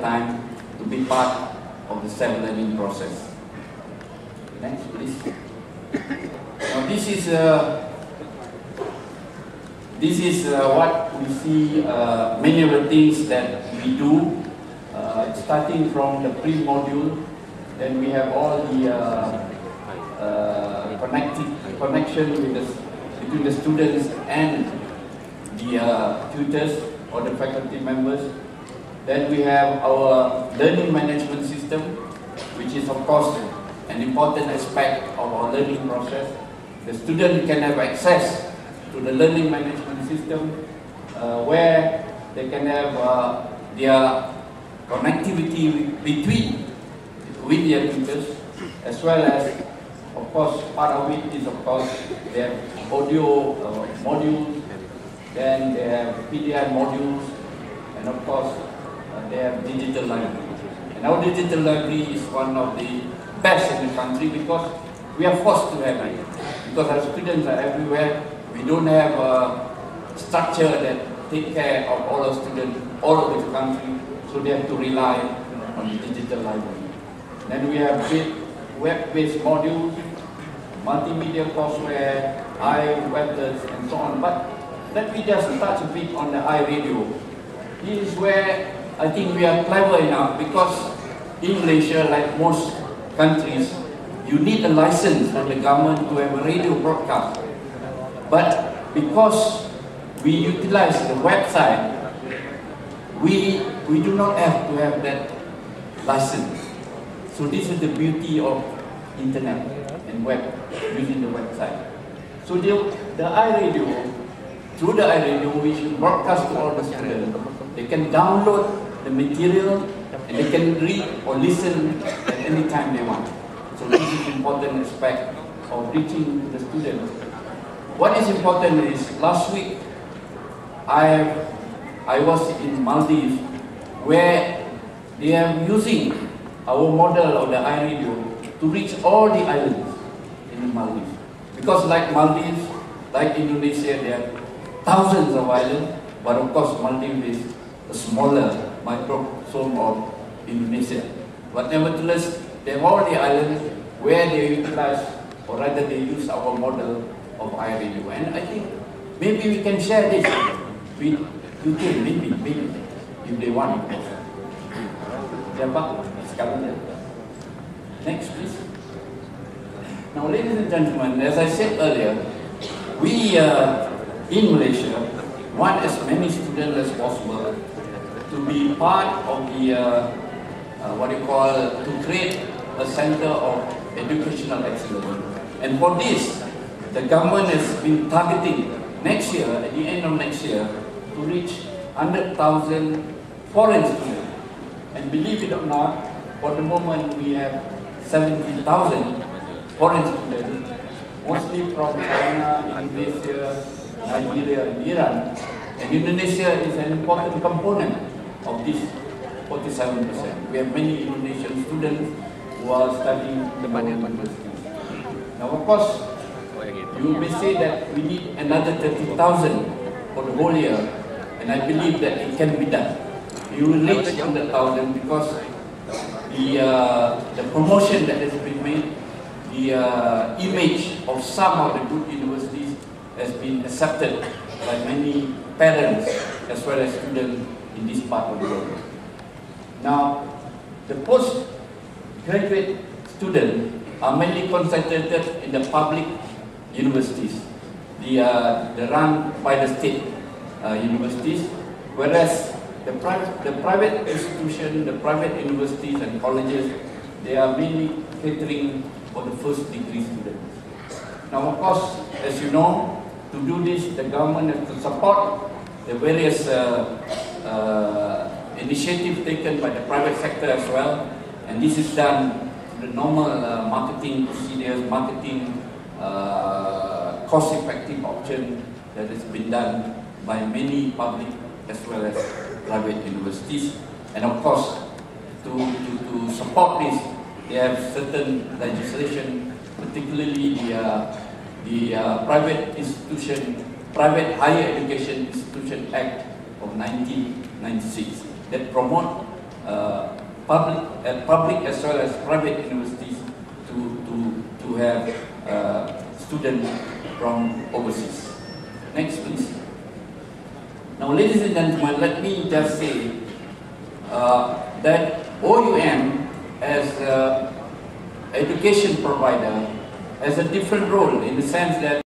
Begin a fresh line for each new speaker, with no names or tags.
time to be part of the self-learning process. Next, please. Now, this is uh, this is uh, what we see uh, many of the things that we do, uh, starting from the pre-module, then we have all the uh, uh, connection with the, between the students and the uh, tutors or the faculty members. Then we have our learning management system, which is of course an important aspect of our learning process. The student can have access to the learning management system uh, where they can have uh, their connectivity between with their tutors as well as of course part of it is of course their audio uh, modules then they have PDI modules and of course they have digital library and our digital library is one of the best in the country because we are forced to have it because our students are everywhere we don't have a structure that take care of all our students all over the country, so they have to rely on the digital library. Then we have web-based modules, multimedia courseware, iWebLearns, and so on. But let me just touch a bit on the iRadio. This is where I think we are clever enough because in Malaysia, like most countries, you need a license from the government to have a radio broadcast. But because we utilize the website, we, we do not have to have that license. So this is the beauty of internet and web using the website. So the, the iRadio, through the iRadio, should broadcast to all the students. They can download the material and they can read or listen at any time they want. So this is important aspect of reaching the students what is important is last week I I was in Maldives where they are using our model of the iRadio to reach all the islands in Maldives. Because like Maldives, like Indonesia, there are thousands of islands, but of course Maldives is smaller microsome of Indonesia. But nevertheless, they have all the islands where they utilize, or rather they use our model of iRadio. And I think maybe we can share this with UK, maybe, maybe, if they want. Siapa? Next, please. Now, ladies and gentlemen, as I said earlier, we uh, in Malaysia want as many students as possible to be part of the, uh, uh, what you call, to create a center of educational excellence. And for this, the government has been targeting next year, at the end of next year, to reach 100,000 foreign students. And believe it or not, for the moment we have 70,000 foreign students, mostly from China, Indonesia, Nigeria, and Iran. And Indonesia is an important component of this 47%. We have many Indonesian students who are studying the university. Now, of course, you may say that we need another 30,000 for the whole year, and I believe that it can be done. You will reach 100,000 because the, uh, the promotion that has been made, the uh, image of some of the good universities has been accepted by many parents as well as students in this part of the world. Now, the postgraduate students are mainly concentrated in the public universities. The, uh, the run by the state uh, universities, whereas the private, the private institution, the private universities and colleges, they are mainly catering for the first degree students. Now, of course, as you know, to do this, the government has to support the various uh, uh, initiatives taken by the private sector as well, and this is done the normal uh, marketing procedures, marketing uh, cost-effective option that has been done by many public as well as private universities. And of course, to, to, to support this, they have certain legislation, particularly the, uh, the uh, Private Institution, Private Higher Education Institution Act of 1996 that promote uh, public, uh, public as well as private universities to, to, to have uh, students from overseas. Next, please. Now, ladies and gentlemen, let me just say uh, that OUM as an education provider has a different role in the sense that